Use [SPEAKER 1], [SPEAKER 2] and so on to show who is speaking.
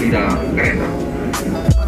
[SPEAKER 1] vida Greta.